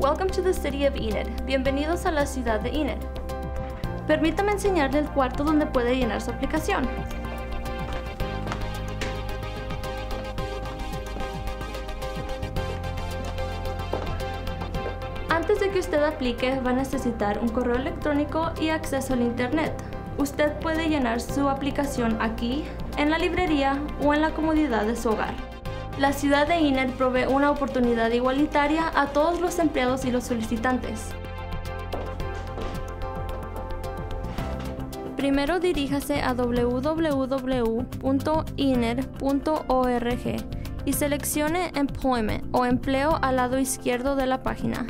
Welcome to the city of Enid. Bienvenidos a la ciudad de Enid. Permítame enseñarle el cuarto donde puede llenar su aplicación. Antes de que usted aplique, va a necesitar un correo electrónico y acceso al Internet. Usted puede llenar su aplicación aquí, en la librería o en la comodidad de su hogar. La ciudad de INED provee una oportunidad igualitaria a todos los empleados y los solicitantes. Primero diríjase a www.iner.org y seleccione Employment o empleo al lado izquierdo de la página.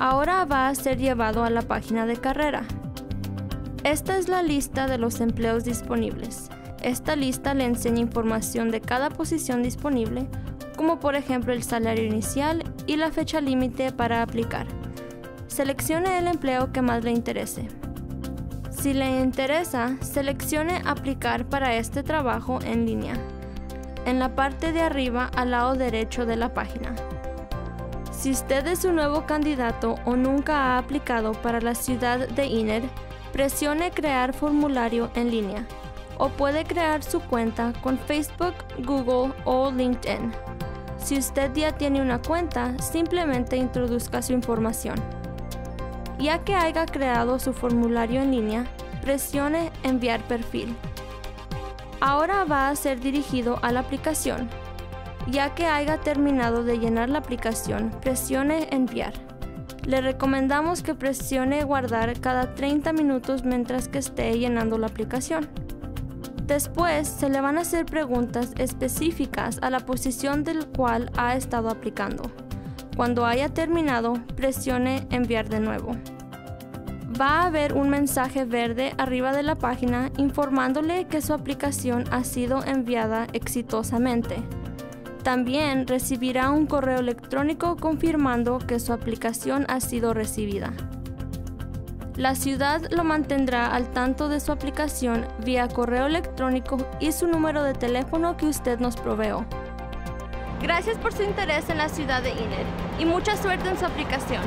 Ahora va a ser llevado a la página de carrera. Esta es la lista de los empleos disponibles. Esta lista le enseña información de cada posición disponible, como por ejemplo el salario inicial y la fecha límite para aplicar. Seleccione el empleo que más le interese. Si le interesa, seleccione Aplicar para este trabajo en línea, en la parte de arriba al lado derecho de la página. Si usted es un nuevo candidato o nunca ha aplicado para la ciudad de INED, presione Crear formulario en línea o puede crear su cuenta con Facebook, Google o LinkedIn. Si usted ya tiene una cuenta, simplemente introduzca su información. Ya que haya creado su formulario en línea, presione Enviar perfil. Ahora va a ser dirigido a la aplicación ya que haya terminado de llenar la aplicación, presione Enviar. Le recomendamos que presione Guardar cada 30 minutos mientras que esté llenando la aplicación. Después se le van a hacer preguntas específicas a la posición del cual ha estado aplicando. Cuando haya terminado, presione Enviar de nuevo. Va a haber un mensaje verde arriba de la página informándole que su aplicación ha sido enviada exitosamente. También recibirá un correo electrónico confirmando que su aplicación ha sido recibida. La ciudad lo mantendrá al tanto de su aplicación vía correo electrónico y su número de teléfono que usted nos proveó. Gracias por su interés en la ciudad de INED y mucha suerte en su aplicación.